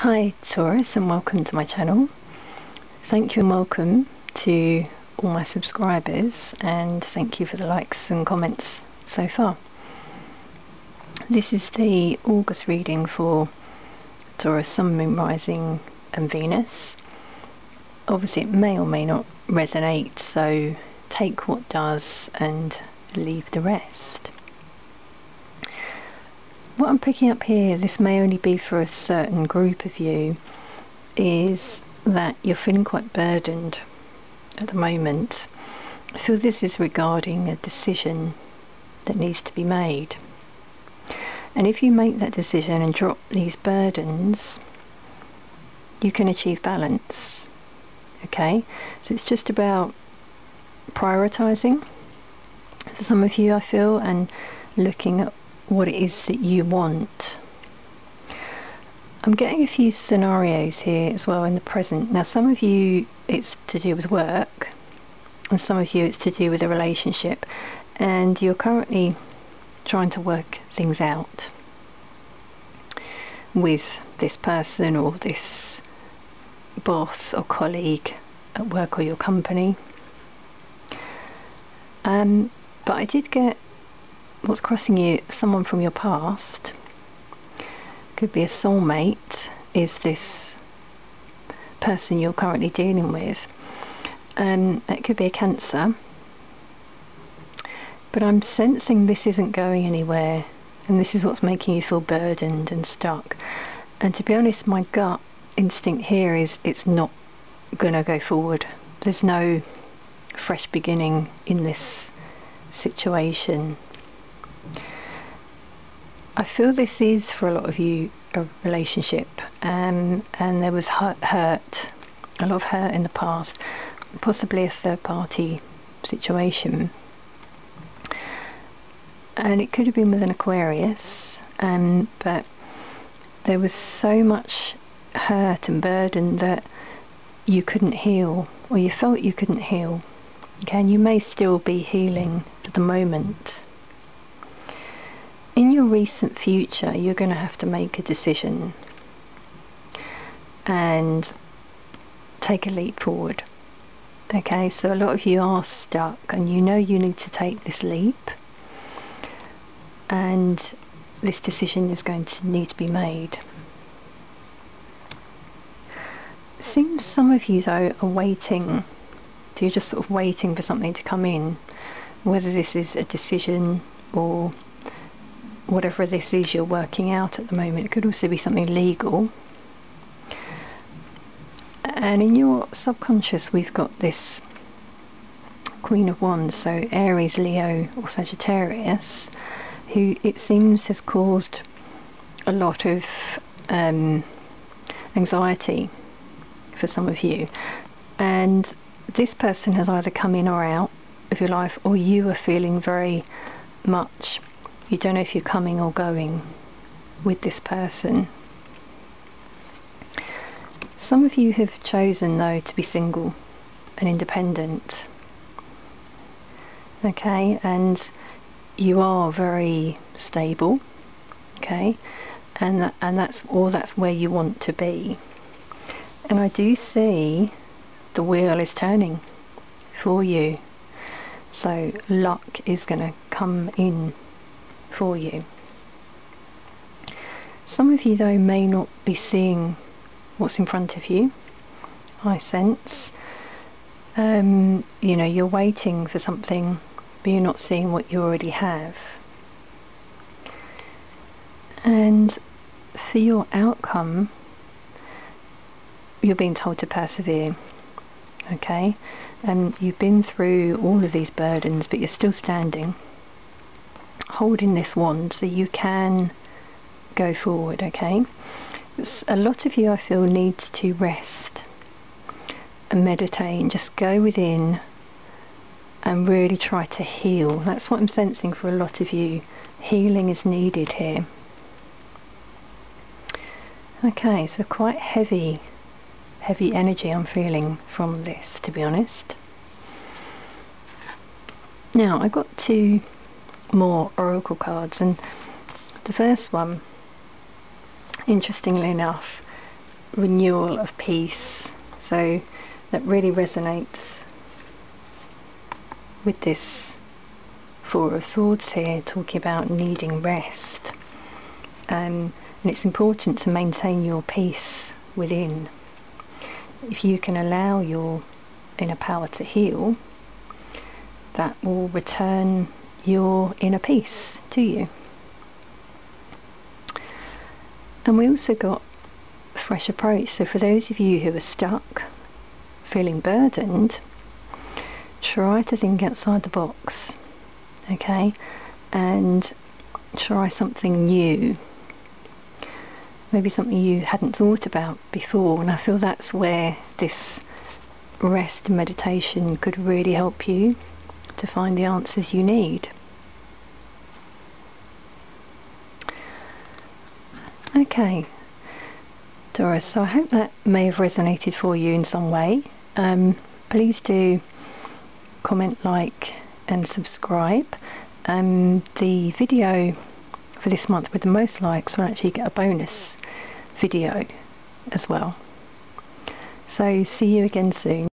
Hi Taurus and welcome to my channel. Thank you and welcome to all my subscribers and thank you for the likes and comments so far. This is the August reading for Taurus, Sun, Moon, Rising and Venus. Obviously it may or may not resonate so take what does and leave the rest. What I'm picking up here, this may only be for a certain group of you, is that you're feeling quite burdened at the moment. So this is regarding a decision that needs to be made. And if you make that decision and drop these burdens, you can achieve balance. Okay? So it's just about prioritizing for some of you, I feel, and looking at what it is that you want. I'm getting a few scenarios here as well in the present. Now some of you it's to do with work and some of you it's to do with a relationship and you're currently trying to work things out with this person or this boss or colleague at work or your company. Um, but I did get what's crossing you, someone from your past, could be a soulmate, is this person you're currently dealing with. Um, it could be a cancer, but I'm sensing this isn't going anywhere and this is what's making you feel burdened and stuck. And to be honest, my gut instinct here is it's not going to go forward. There's no fresh beginning in this situation. I feel this is for a lot of you a relationship um, and there was hurt, a lot of hurt in the past, possibly a third party situation. And it could have been with an Aquarius, um, but there was so much hurt and burden that you couldn't heal, or you felt you couldn't heal. Okay, and you may still be healing at the moment in your recent future you're going to have to make a decision and take a leap forward okay? So a lot of you are stuck and you know you need to take this leap and this decision is going to need to be made. Seems some of you though are waiting so you're just sort of waiting for something to come in whether this is a decision or whatever this is you're working out at the moment. It could also be something legal. And in your subconscious, we've got this Queen of Wands, so Aries, Leo, or Sagittarius, who it seems has caused a lot of um, anxiety for some of you. And this person has either come in or out of your life, or you are feeling very much you don't know if you're coming or going with this person. Some of you have chosen though to be single and independent. Okay, and you are very stable. Okay, and and that's all. That's where you want to be. And I do see the wheel is turning for you. So luck is going to come in for you. Some of you though may not be seeing what's in front of you. I sense. Um, you know, you're waiting for something but you're not seeing what you already have. And for your outcome, you're being told to persevere. Okay? And you've been through all of these burdens, but you're still standing holding this wand so you can go forward, okay? a lot of you I feel need to rest and meditate and just go within and really try to heal. That's what I'm sensing for a lot of you. Healing is needed here. Okay, so quite heavy, heavy energy I'm feeling from this, to be honest. Now, I got to more oracle cards and the first one interestingly enough renewal of peace. So that really resonates with this Four of Swords here, talking about needing rest. Um, and it's important to maintain your peace within. If you can allow your inner power to heal, that will return your inner peace to you. And we also got a fresh approach. So for those of you who are stuck, feeling burdened, try to think outside the box, okay? And try something new. Maybe something you hadn't thought about before. And I feel that's where this rest meditation could really help you to find the answers you need. Okay, Taurus, so I hope that may have resonated for you in some way. Um, please do comment, like and subscribe. Um, the video for this month with the most likes will actually get a bonus video as well. So see you again soon.